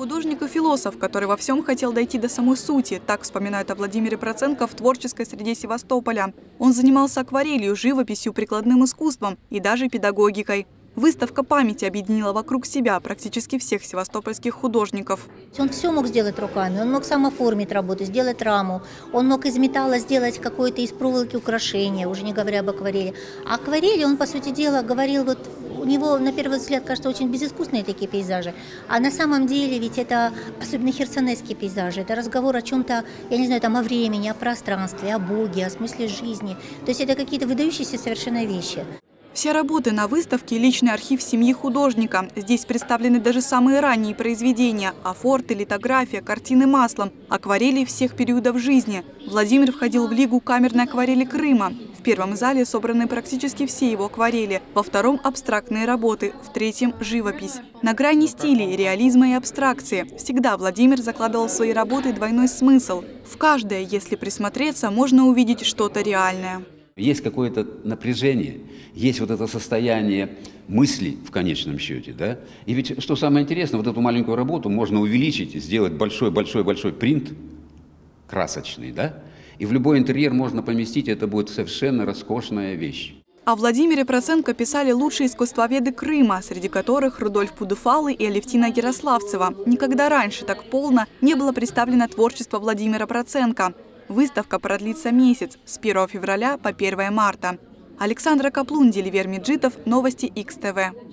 Художник и философ, который во всем хотел дойти до самой сути, так вспоминают о Владимире Проценко в творческой среде Севастополя. Он занимался акварелью, живописью, прикладным искусством и даже педагогикой. Выставка памяти объединила вокруг себя практически всех севастопольских художников. Он все мог сделать руками, он мог сам оформить работу, сделать раму, он мог из металла сделать какое-то из проволоки украшение, уже не говоря об акварели. А акварели он, по сути дела, говорил, вот у него, на первый взгляд, кажется, очень безыскусные такие пейзажи, а на самом деле ведь это, особенно херсонесские пейзажи, это разговор о чем-то, я не знаю, там о времени, о пространстве, о Боге, о смысле жизни. То есть это какие-то выдающиеся совершенно вещи. Все работы на выставке – личный архив семьи художника. Здесь представлены даже самые ранние произведения – афорты, литография, картины маслом, акварели всех периодов жизни. Владимир входил в Лигу камерной акварели Крыма. В первом зале собраны практически все его акварели, во втором – абстрактные работы, в третьем – живопись. На грани стилей, реализма и абстракции. Всегда Владимир закладывал в свои работы двойной смысл. В каждое, если присмотреться, можно увидеть что-то реальное. Есть какое-то напряжение, есть вот это состояние мысли в конечном счете, да? И ведь, что самое интересное, вот эту маленькую работу можно увеличить, сделать большой-большой-большой принт, красочный, да? И в любой интерьер можно поместить, это будет совершенно роскошная вещь. О Владимире Проценко писали лучшие искусствоведы Крыма, среди которых Рудольф Пудуфалы и Алевтина Ярославцева. Никогда раньше так полно не было представлено творчество Владимира Проценко. Выставка продлится месяц с 1 февраля по 1 марта. Александра Каплун, Деливер Меджитов, Новости XTV.